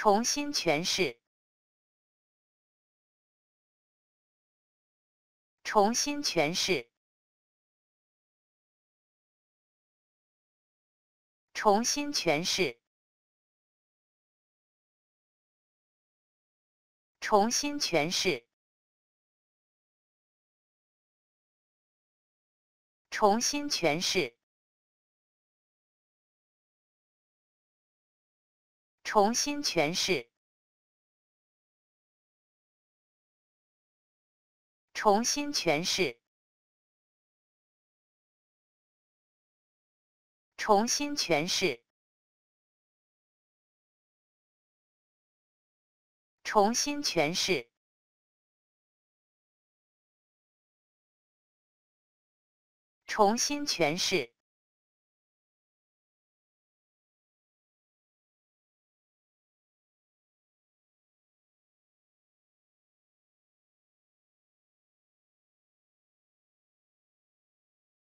重新诠释，重新诠释，重新诠释，重新诠释，重新诠释。重新诠释，重新诠释，重新诠释，重新诠释，重新诠释。